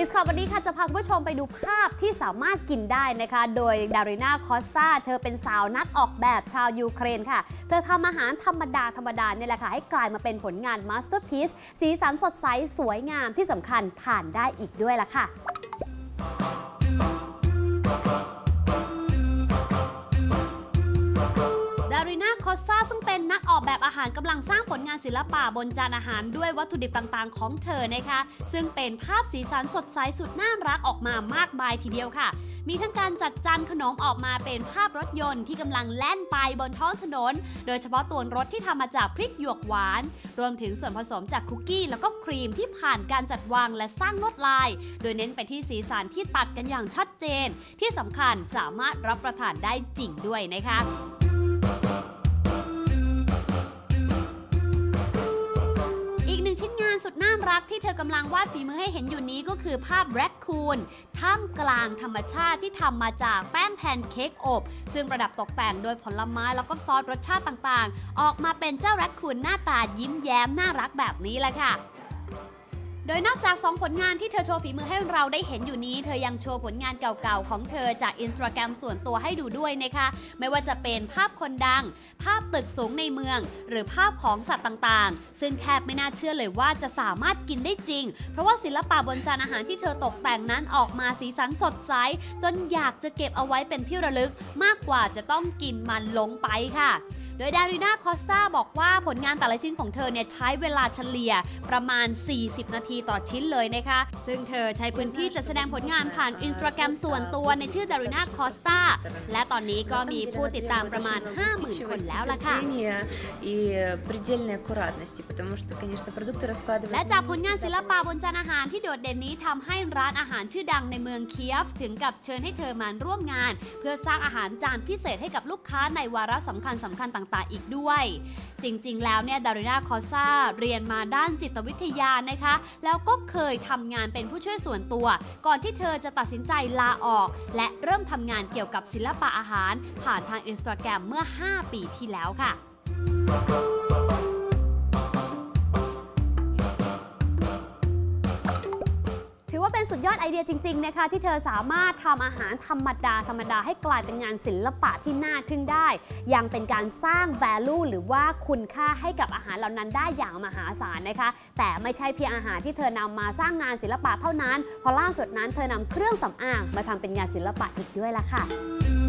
Discovery ค่ะจะพาคุณผู้ชมไปดูภาพที่สามารถกินได้นะคะ โดยดาริน่าคอสซาเธอเป็นสาวนักออกแบบชาวยูเครนค่ะ เธอทำอาหารธรรมดาธรรมดาเนี่ยแหละค่ะ ให้กลายมาเป็นผลงาน masterpiece สีสันสดใสสวยงามที่สำคัญทานได้อีกด้วยล่ะค่ะ คอสซาซึ่งเป็นนักออกแบบอาหารกำลังสร้างผลงานศิลปะบนจานอาหารด้วยวัตถุดิบต่างๆ ของเธอนะคะ ซึ่งเป็นภาพสีสันสดใสสุดน่ารักออกมามากมายทีเดียวค่ะ มีทั้งการจัดจานขนมออกมาเป็นภาพรถยนต์ที่กำลังแล่นไปบนท้องถนน โดยเฉพาะตัวรถที่ทำมาจากพริกหยวกหวาน รวมถึงส่วนผสมจากคุกกี้แล้วก็ครีมที่ผ่านการจัดวางและสร้างลวดลาย โดยเน้นไปที่สีสันที่ตัดกันอย่างชัดเจน ที่สำคัญสามารถรับประทานได้จริงด้วยนะคะ รักที่เธอกำลังวาดฝีมือให้เห็นอยู่นี้ก็คือภาพแร็คคูนท่ามกลางธรรมชาติที่ทำมาจากแป้งแพนเค้กอบ ซึ่งประดับตกแต่งโดยผลไม้แล้วก็ซอสรสชาติต่างๆ ออกมาเป็นเจ้าแร็คคูนหน้าตายิ้มแย้มน่ารักแบบนี้แหละค่ะ โดยนอกจาก 2 ผลงานที่เธอโชว์ฝีมือให้เราได้เห็นอยู่นี้ เธอยังโชว์ผลงานเก่าๆ ของเธอจากอินสตาแกรมส่วนตัวให้ดูด้วยนะคะ ไม่ว่าจะเป็นภาพคนดัง ภาพตึกสูงในเมือง หรือภาพของสัตว์ต่างๆ ซึ่งแทบไม่น่าเชื่อเลยว่าจะสามารถกินได้จริง เพราะว่าศิลปะบนจานอาหารที่เธอตกแต่งนั้นออกมาสีสันสดใสจนอยากจะเก็บเอาไว้เป็นที่ระลึก มากกว่าจะต้องกินมันลงไปค่ะ โดยดาริน่าคอสซาบอกว่าผลงานแต่ละชิ้นของเธอเนี่ยใช้เวลาเฉลี่ยประมาณ 40 นาทีต่อชิ้นเลยนะคะ ซึ่งเธอใช้พื้นที่จัดแสดงผลงานผ่านอินสตาแกรมส่วนตัวในชื่อดาริน่าคอสซาและตอนนี้ก็มีผู้ติดตามประมาณ 50,000 คนแล้วล่ะค่ะ และจากผลงานศิลปะบนจานอาหารที่โดดเด่นนี้ทำให้ร้านอาหารชื่อดังในเมืองเคียฟ ถึงกับเชิญให้เธอมาร่วมงาน เพื่อสร้างอาหารจานพิเศษให้กับลูกค้าในวาระสำคัญสำคัญต่างๆ อีกด้วย จริงๆ แล้วเนี่ยดารินาคอซ่าเรียนมาด้านจิตวิทยานะคะ แล้วก็เคยทำงานเป็นผู้ช่วยส่วนตัว ก่อนที่เธอจะตัดสินใจลาออก และเริ่มทำงานเกี่ยวกับศิลปะอาหาร ผ่านทางอินสตาแกรมเมื่อ 5 ปีที่แล้วค่ะ ว่าเป็นสุดยอดไอเดียจริงๆนะคะที่เธอสามารถทำอาหารธรรมดาธรรมดาให้กลายเป็นงานศิลปะที่น่าทึ่งได้ ยังเป็นการสร้าง value หรือว่าคุณค่าให้กับอาหารเหล่านั้นได้อย่างมหาศาลนะคะ แต่ไม่ใช่เพียงอาหารที่เธอนำมาสร้างงานศิลปะเท่านั้น พอล่าสุดนั้นเธอนำเครื่องสำอางมาทำเป็นงานศิลปะอีกด้วยล่ะค่ะ